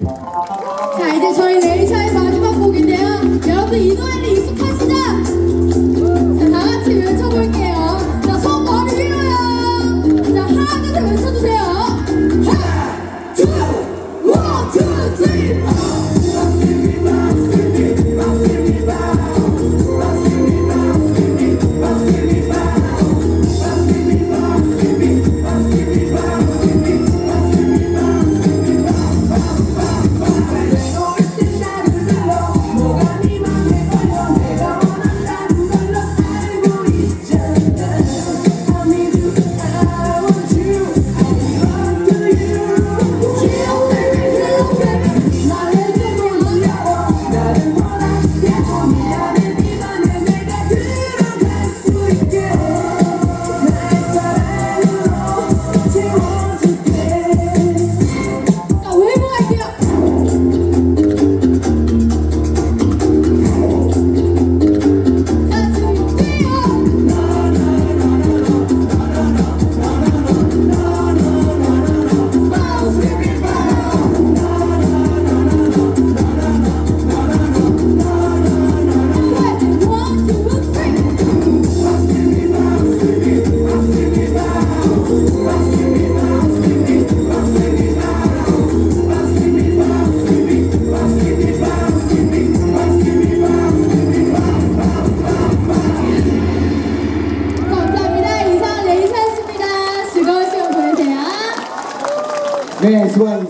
자 이제 저희 레이샤에서 Next one.